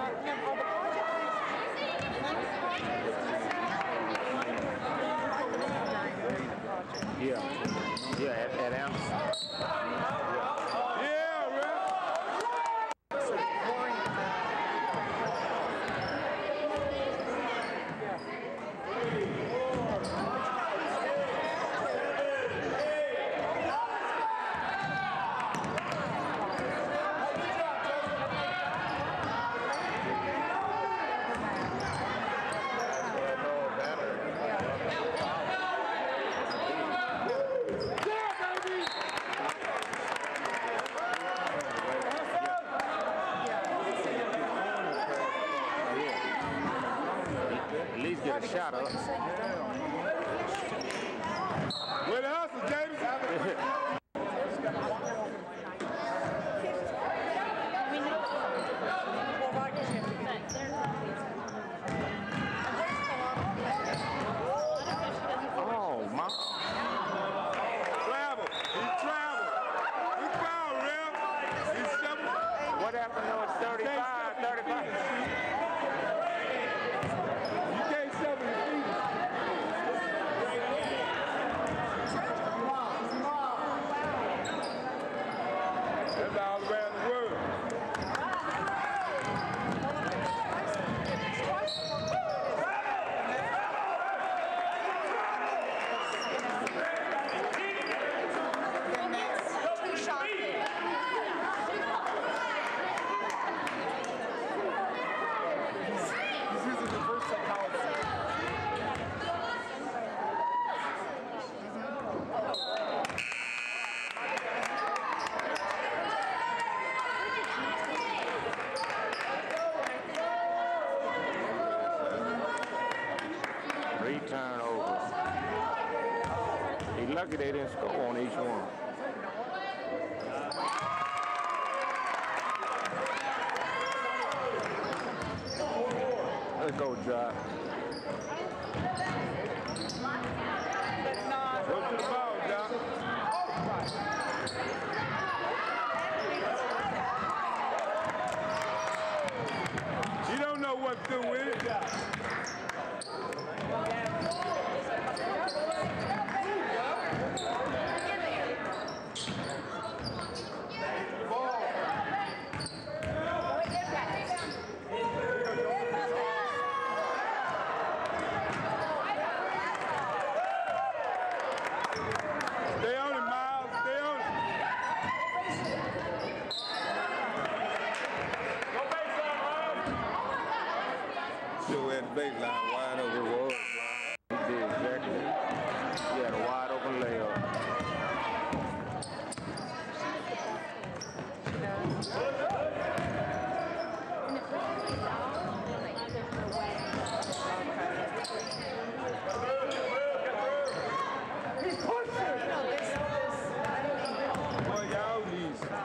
Yeah. lucky they didn't score on each one. Let's go, Jack. You don't know what to do with it,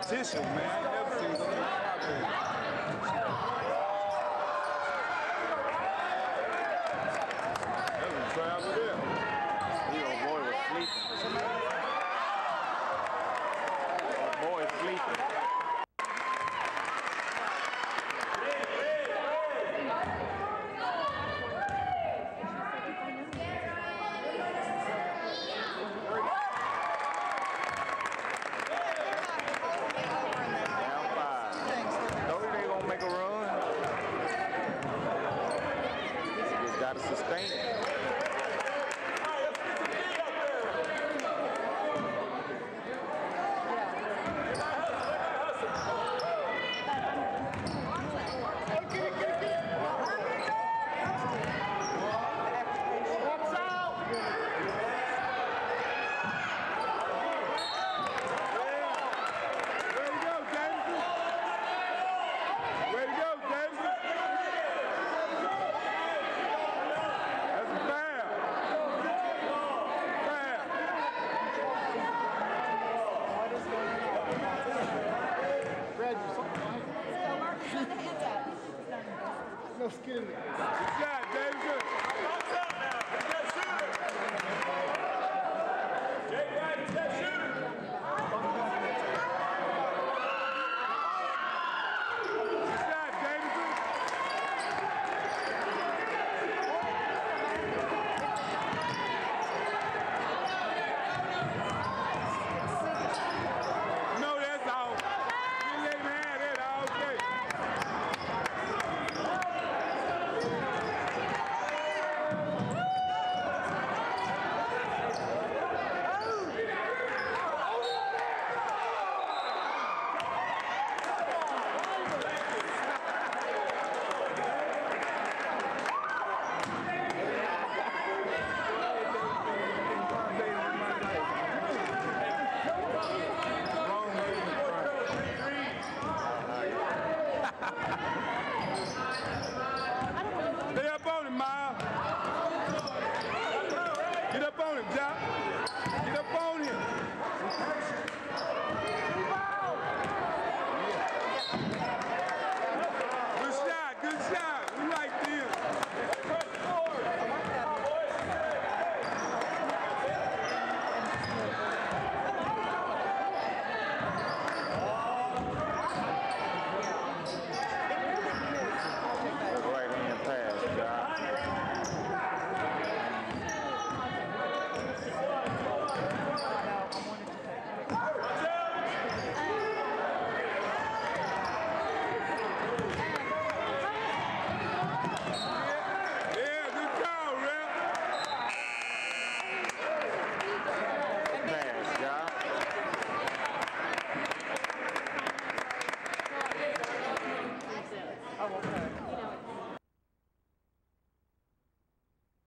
transition, man. sustained.